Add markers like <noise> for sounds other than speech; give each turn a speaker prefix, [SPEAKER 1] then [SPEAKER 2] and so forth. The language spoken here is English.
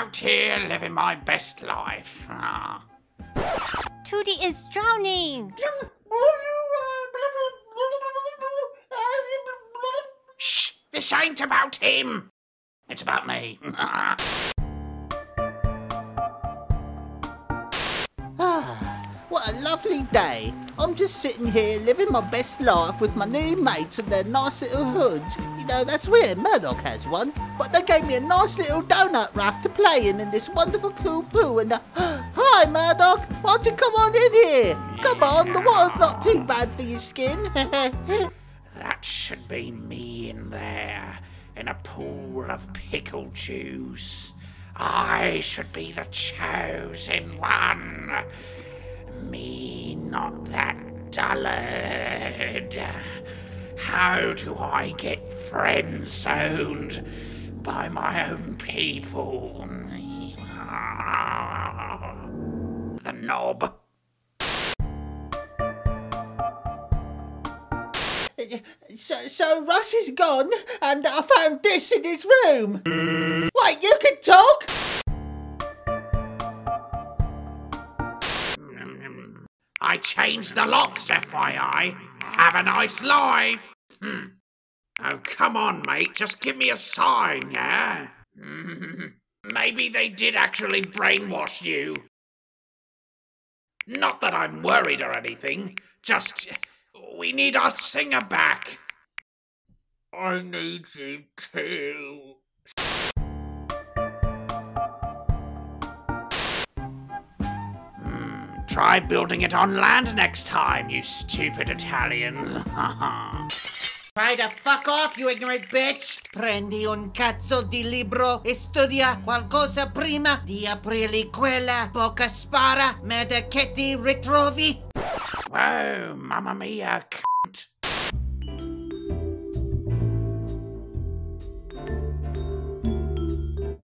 [SPEAKER 1] out here living my best life. Ah.
[SPEAKER 2] Tootie is drowning.
[SPEAKER 1] Shh! This ain't about him. It's about me.
[SPEAKER 3] What a lovely day. I'm just sitting here living my best life with my new mates and their nice little hoods. You know, that's weird. Murdoc has one. But they gave me a nice little donut raft to play in in this wonderful cool pool. And, uh, <gasps> hi, Murdoc. Why don't you come on in here? Come on, the water's not too bad for your skin. <laughs>
[SPEAKER 1] that should be me in there, in a pool of pickle juice. I should be the chosen one. Me, not that dullard. How do I get friend zoned by my own people? <laughs> The knob.
[SPEAKER 3] so, so Russ is gone and I found this in his room. Wait, you can talk?
[SPEAKER 1] I changed the locks, FYI. Have a nice life. Hmm. Oh, come on, mate. Just give me a sign, yeah? Hmm. <laughs> Maybe they did actually brainwash you. Not that I'm worried or anything. Just, we need our singer back. I need you too. Try building it on land next time, you stupid Italians. <laughs>
[SPEAKER 3] Try to fuck off, you ignorant bitch! Prendi un cazzo di libro e studia qualcosa prima di aprire quella bocca spara, merda che ti ritrovi!
[SPEAKER 1] Whoa, mamma mia.